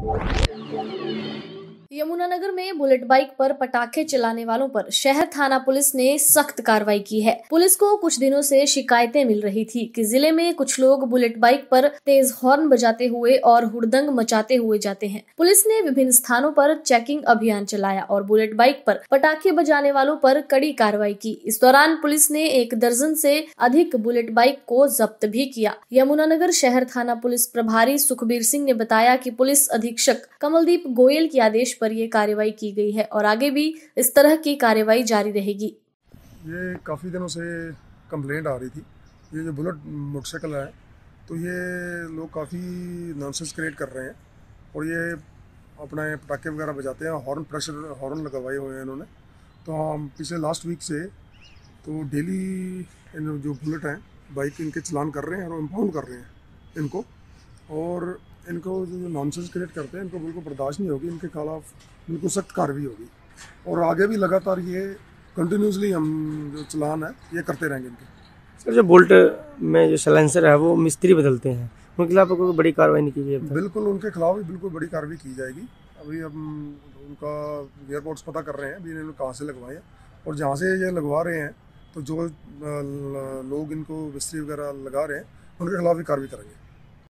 Thank you. Yamunanagar में bullet bike पर पटाखे चलाने वालों पर शहर थाना पुलिस ने सख्त कार्रवाई की है। पुलिस को कुछ दिनों से शिकायतें मिल रही थी कि ज़िले में कुछ लोग बुलेट बाइक पर तेज हॉर्न बजाते हुए और हुड़दंग मचाते हुए जाते हैं। पुलिस ने विभिन्न स्थानों पर चेकिंग अभियान चलाया और बुलेट बाइक पर पटाखे बजाने वालों पर कड़ी कार्रवाई की। इस दौरान पुलिस ने एक दर्जन से अधिक बुलेट बाइक को जब्त भी किया। यमुनानगर शहर थाना पुलिस प्रभारी सुखबीर सिंह ने बताया कि पुलिस अधीक्षक कमलदीप गोयल के आदेश पर ये कार्रवाई की गई है और आगे भी इस तरह की कार्रवाई जारी रहेगी। ये काफ़ी दिनों से कंप्लेंट आ रही थी। ये जो बुलेट मोटरसाइकिल है तो ये लोग काफ़ी नॉनसेंस क्रिएट कर रहे हैं और ये अपना पटाखे वगैरह बजाते हैं हॉर्न प्रेशर हॉर्न लगवाए हुए हैं इन्होंने। तो हम पिछले लास्ट वीक से तो डेली जो बुलेट हैं बाइक इनके चलान कर रहे हैं और इम्पाउंड कर रहे हैं इनको। और इनको जो नॉनसेंस क्रिएट करते हैं इनको बिल्कुल बर्दाश्त नहीं होगी इनके खिलाफ बिल्कुल सख्त कार्रवाई होगी। और आगे भी लगातार ये कंटिन्यूसली हम जो चलान है ये करते रहेंगे इनके। सर जो बोल्ट में जो सलेंसर है वो मिस्त्री बदलते हैं। उनके खिलाफ कोई बड़ी कार्रवाई नहीं की गई बिल्कुल उनके खिलाफ भी बिल्कुल बड़ी कार्रवाई की जाएगी। अभी हम उनका एयरपोर्ट्स पता कर रहे हैं अभी इन्होंने कहाँ से लगवाए हैं। और जहाँ से ये लगवा रहे हैं तो जो लोग इनको मिस्त्री वगैरह लगा रहे हैं उनके खिलाफ भी कार्रवाई करेंगे।